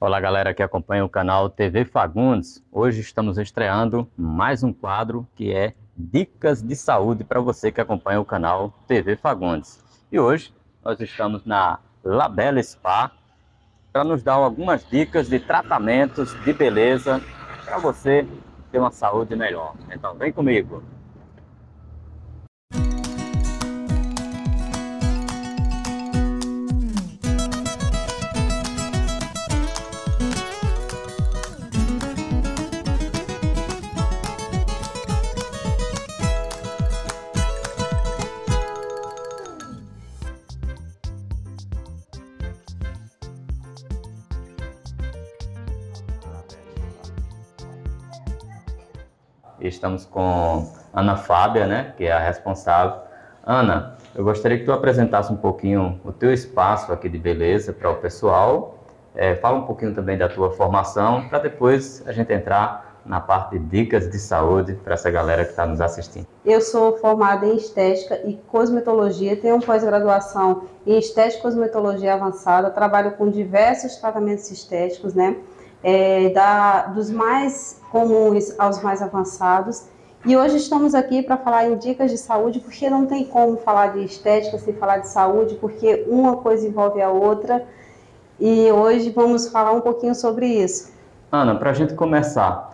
Olá galera que acompanha o canal TV Fagundes. Hoje estamos estreando mais um quadro que é Dicas de Saúde para você que acompanha o canal TV Fagundes. E hoje nós estamos na Labela Spa para nos dar algumas dicas de tratamentos de beleza para você ter uma saúde melhor. Então vem comigo! Estamos com Ana Fábia, né, que é a responsável. Ana, eu gostaria que tu apresentasse um pouquinho o teu espaço aqui de beleza para o pessoal. É, fala um pouquinho também da tua formação, para depois a gente entrar na parte de dicas de saúde para essa galera que está nos assistindo. Eu sou formada em estética e cosmetologia, tenho pós-graduação em estética e cosmetologia avançada, trabalho com diversos tratamentos estéticos, né? É, da, dos mais comuns aos mais avançados. E hoje estamos aqui para falar em dicas de saúde, porque não tem como falar de estética sem falar de saúde, porque uma coisa envolve a outra. E hoje vamos falar um pouquinho sobre isso. Ana, para a gente começar,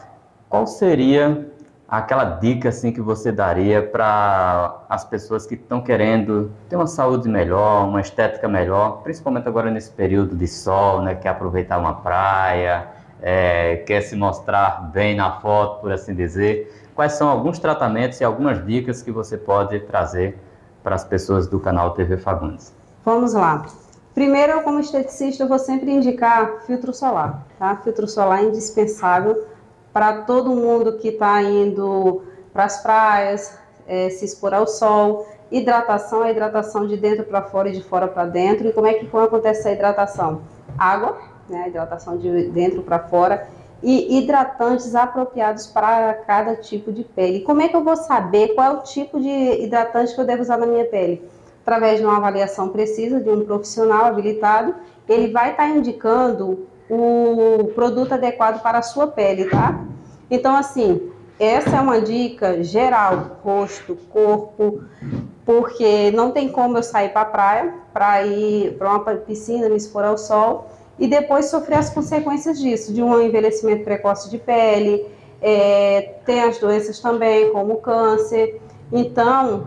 qual seria aquela dica assim que você daria para as pessoas que estão querendo ter uma saúde melhor, uma estética melhor, principalmente agora nesse período de sol, né, quer aproveitar uma praia, é, quer se mostrar bem na foto, por assim dizer. Quais são alguns tratamentos e algumas dicas que você pode trazer para as pessoas do canal TV Fagundes? Vamos lá. Primeiro, como esteticista, eu vou sempre indicar filtro solar, tá? Filtro solar é indispensável para todo mundo que está indo para as praias, é, se expor ao sol. Hidratação é hidratação de dentro para fora e de fora para dentro. E como é que acontece essa hidratação? Água, né, de dentro para fora, e hidratantes apropriados para cada tipo de pele. Como é que eu vou saber qual é o tipo de hidratante que eu devo usar na minha pele? Através de uma avaliação precisa de um profissional habilitado, ele vai estar tá indicando o produto adequado para a sua pele, tá? Então, assim, essa é uma dica geral, rosto, corpo, porque não tem como eu sair para a praia, para ir para uma piscina, me expor ao sol e depois sofrer as consequências disso, de um envelhecimento precoce de pele, é, tem as doenças também, como câncer. Então,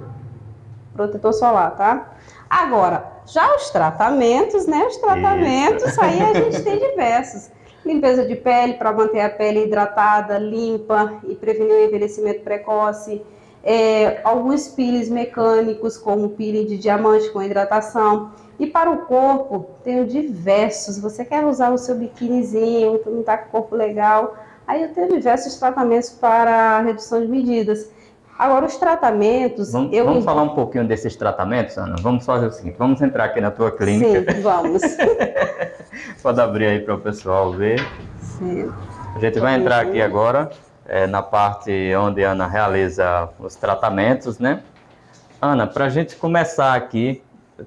protetor solar, tá? Agora, já os tratamentos, né? Os tratamentos, Isso. aí a gente tem diversos. Limpeza de pele para manter a pele hidratada, limpa e prevenir o envelhecimento precoce. É, alguns peelings mecânicos, como peeling de diamante com hidratação. E para o corpo, tenho diversos. Você quer usar o seu biquinizinho, não está com o corpo legal. Aí eu tenho diversos tratamentos para redução de medidas. Agora, os tratamentos. Vamos, eu... vamos falar um pouquinho desses tratamentos, Ana? Vamos fazer o seguinte: vamos entrar aqui na tua clínica. Sim, vamos. Pode abrir aí para o pessoal ver. Sim. A gente vai entrar aqui agora é, na parte onde a Ana realiza os tratamentos, né? Ana, para a gente começar aqui,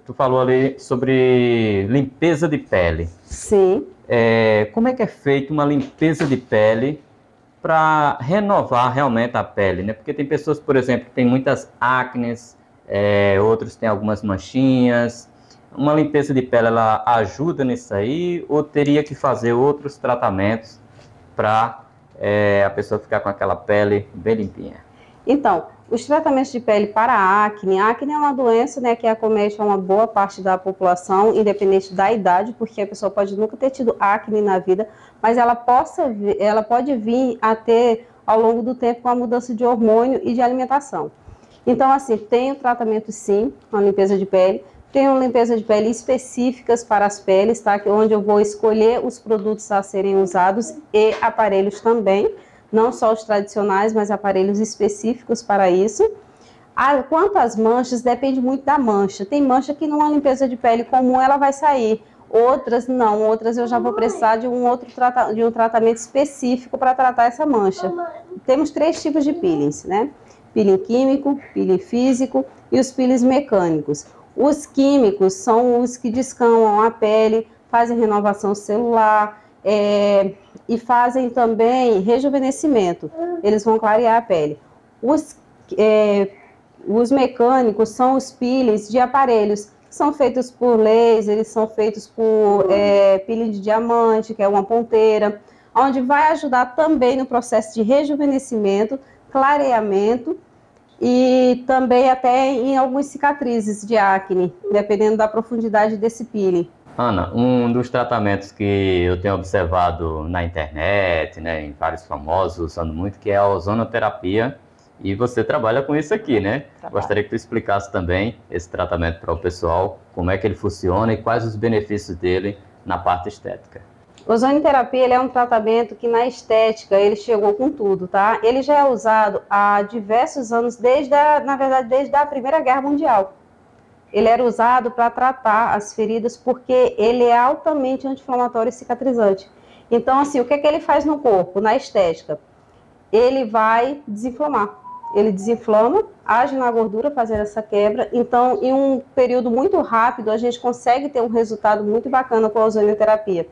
tu falou ali sobre limpeza de pele. Sim. É, como é que é feita uma limpeza de pele para renovar realmente a pele, né? Porque tem pessoas, por exemplo, que têm muitas acnes, é, outros têm algumas manchinhas. Uma limpeza de pele, ela ajuda nisso aí ou teria que fazer outros tratamentos para é, a pessoa ficar com aquela pele bem limpinha? Então, os tratamentos de pele para acne, a acne é uma doença né, que acomete uma boa parte da população, independente da idade, porque a pessoa pode nunca ter tido acne na vida, mas ela, possa, ela pode vir a ter ao longo do tempo com a mudança de hormônio e de alimentação. Então, assim, tem o tratamento sim, uma limpeza de pele, tem uma limpeza de pele específicas para as peles, tá? Onde eu vou escolher os produtos a serem usados e aparelhos também não só os tradicionais, mas aparelhos específicos para isso. Ah, quanto às manchas, depende muito da mancha. Tem mancha que numa limpeza de pele comum ela vai sair, outras não, outras eu já vou precisar de um outro trata de um tratamento específico para tratar essa mancha. Temos três tipos de peelings, né? Peeling químico, peeling físico e os peelings mecânicos. Os químicos são os que descamam a pele, fazem renovação celular, é, e fazem também rejuvenescimento. Eles vão clarear a pele. Os, é, os mecânicos são os peelings de aparelhos são feitos por laser, eles são feitos por é, peeling de diamante, que é uma ponteira, onde vai ajudar também no processo de rejuvenescimento, clareamento e também até em algumas cicatrizes de acne, dependendo da profundidade desse peeling. Ana, um dos tratamentos que eu tenho observado na internet, né, em vários famosos usando muito, que é a ozonoterapia, e você trabalha com isso aqui, né? Trabalho. Gostaria que tu explicasse também esse tratamento para o pessoal, como é que ele funciona e quais os benefícios dele na parte estética. Ozonoterapia ele é um tratamento que na estética ele chegou com tudo, tá? Ele já é usado há diversos anos, desde a, na verdade, desde a Primeira Guerra Mundial. Ele era usado para tratar as feridas porque ele é altamente anti-inflamatório e cicatrizante. Então, assim, o que, é que ele faz no corpo, na estética? Ele vai desinflamar ele desinflama, age na gordura, fazendo essa quebra. Então, em um período muito rápido, a gente consegue ter um resultado muito bacana com a ozonioterapia.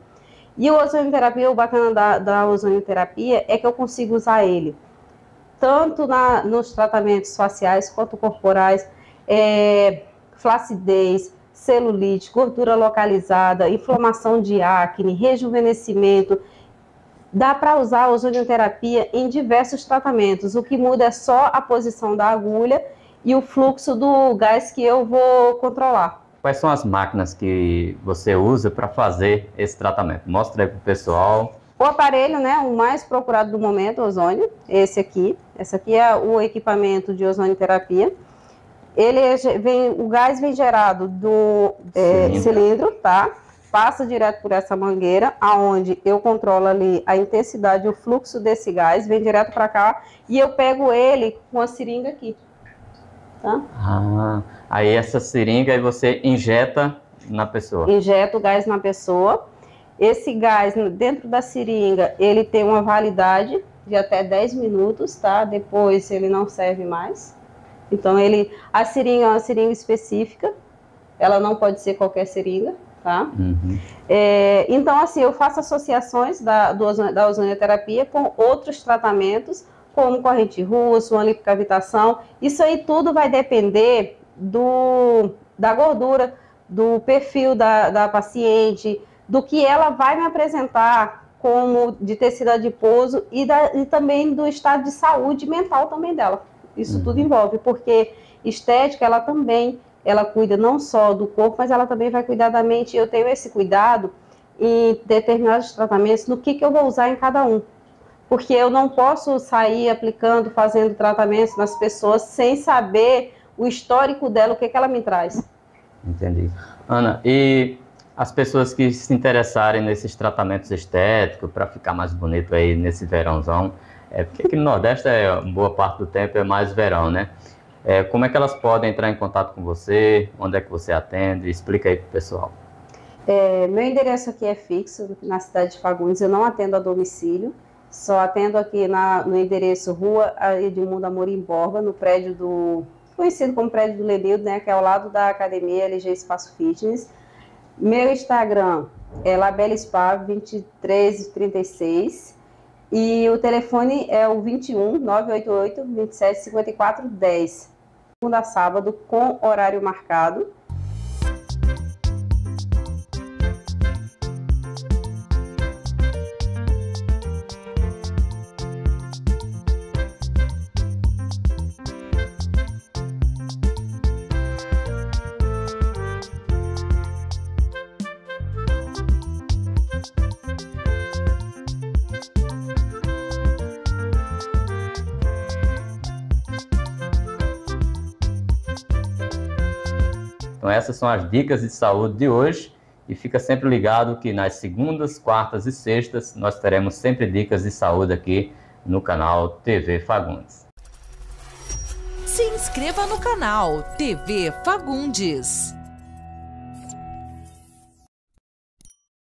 E a ozonioterapia, o bacana da, da ozonioterapia é que eu consigo usar ele tanto na, nos tratamentos faciais quanto corporais, é, flacidez, celulite, gordura localizada, inflamação de acne, rejuvenescimento Dá para usar a ozonioterapia em diversos tratamentos. O que muda é só a posição da agulha e o fluxo do gás que eu vou controlar. Quais são as máquinas que você usa para fazer esse tratamento? Mostra aí para o pessoal. O aparelho, né, o mais procurado do momento, o ozônio, esse aqui. Esse aqui é o equipamento de ozonioterapia. Ele é, vem, o gás vem gerado do é, cilindro. cilindro, tá? passa direto por essa mangueira, aonde eu controlo ali a intensidade e o fluxo desse gás, vem direto para cá e eu pego ele com a seringa aqui. Tá? Ah, aí essa seringa aí você injeta na pessoa. Injeta o gás na pessoa. Esse gás dentro da seringa, ele tem uma validade de até 10 minutos, tá? Depois ele não serve mais. Então ele a seringa é uma seringa específica. Ela não pode ser qualquer seringa tá? Uhum. É, então, assim, eu faço associações da, do, da ozonioterapia com outros tratamentos, como corrente russa, uma lipocavitação. Isso aí tudo vai depender do, da gordura, do perfil da, da paciente, do que ela vai me apresentar como de tecido adiposo e, da, e também do estado de saúde mental também dela. Isso uhum. tudo envolve, porque estética, ela também ela cuida não só do corpo, mas ela também vai cuidar da mente. Eu tenho esse cuidado em determinados tratamentos, no que, que eu vou usar em cada um. Porque eu não posso sair aplicando, fazendo tratamentos nas pessoas sem saber o histórico dela, o que, que ela me traz. Entendi. Ana, e as pessoas que se interessarem nesses tratamentos estéticos para ficar mais bonito aí nesse verãozão, é porque aqui no Nordeste é boa parte do tempo é mais verão, né? É, como é que elas podem entrar em contato com você? Onde é que você atende? Explica aí para o pessoal. É, meu endereço aqui é fixo, na cidade de Fagundes. Eu não atendo a domicílio, só atendo aqui na, no endereço Rua Edmundo Amorim Borba, no prédio do. conhecido como prédio do Lenildo, né, que é ao lado da academia LG Espaço Fitness. Meu Instagram é labelespa 2336 e o telefone é o 21 988 27 54 10. Segunda a sábado, com horário marcado. Então essas são as dicas de saúde de hoje e fica sempre ligado que nas segundas, quartas e sextas nós teremos sempre dicas de saúde aqui no canal TV Fagundes. Se inscreva no canal TV Fagundes.